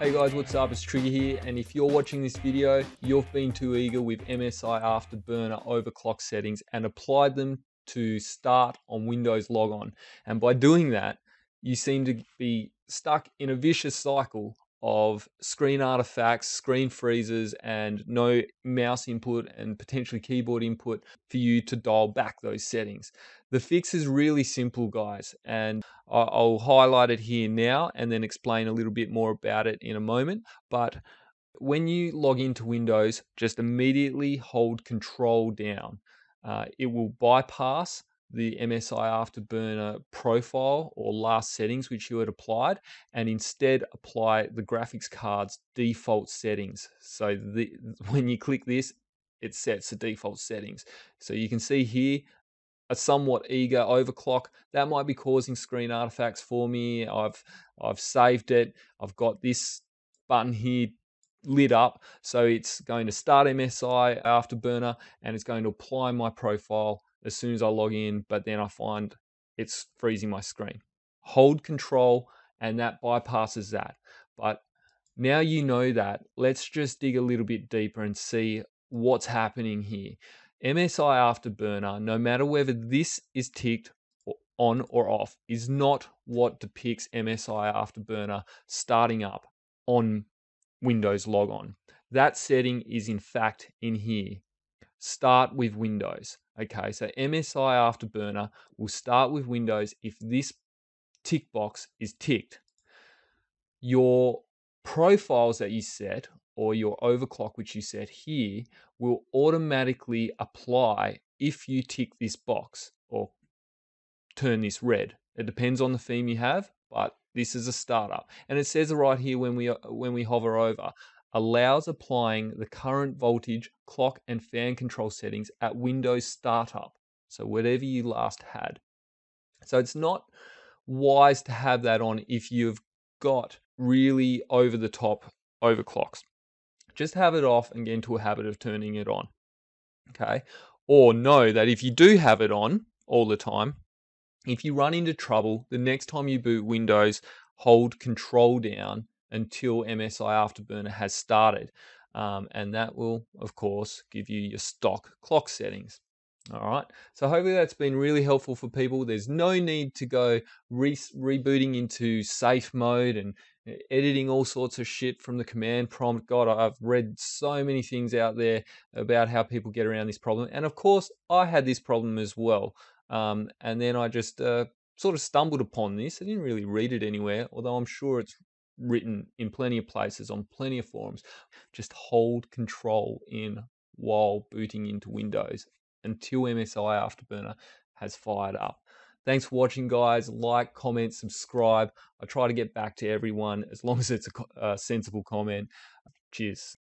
Hey guys, what's up? It's Tricky here, and if you're watching this video, you've been too eager with MSI Afterburner overclock settings and applied them to start on Windows Logon. And by doing that, you seem to be stuck in a vicious cycle of screen artifacts, screen freezes, and no mouse input and potentially keyboard input for you to dial back those settings. The fix is really simple, guys, and I'll highlight it here now and then explain a little bit more about it in a moment. But when you log into Windows, just immediately hold Control down. Uh, it will bypass the MSI Afterburner profile or last settings which you had applied and instead apply the graphics card's default settings. So the, when you click this, it sets the default settings. So you can see here a somewhat eager overclock that might be causing screen artifacts for me. I've I've saved it. I've got this button here lit up so it's going to start MSI Afterburner and it's going to apply my profile as soon as I log in, but then I find it's freezing my screen. Hold control and that bypasses that. But now you know that, let's just dig a little bit deeper and see what's happening here. MSI Afterburner, no matter whether this is ticked on or off, is not what depicts MSI Afterburner starting up on Windows Logon. That setting is in fact in here. Start with Windows. Okay, so MSI Afterburner will start with Windows if this tick box is ticked. Your profiles that you set or your overclock which you set here will automatically apply if you tick this box or turn this red. It depends on the theme you have, but this is a startup. And it says right here when we when we hover over, allows applying the current voltage, clock, and fan control settings at Windows startup. So, whatever you last had. So, it's not wise to have that on if you've got really over the top overclocks. Just have it off and get into a habit of turning it on. Okay. Or know that if you do have it on all the time, if you run into trouble, the next time you boot Windows, hold control down until MSI Afterburner has started. Um, and that will, of course, give you your stock clock settings. All right, so hopefully that's been really helpful for people. There's no need to go re- rebooting into safe mode and editing all sorts of shit from the command prompt. God, I've read so many things out there about how people get around this problem. And of course, I had this problem as well. Um, and then I just uh, sort of stumbled upon this. I didn't really read it anywhere, although I'm sure it's written in plenty of places on plenty of forums. Just hold control in while booting into Windows until MSI Afterburner has fired up. Thanks for watching, guys. Like, comment, subscribe. I try to get back to everyone as long as it's a, a uh, sensible comment. Cheers.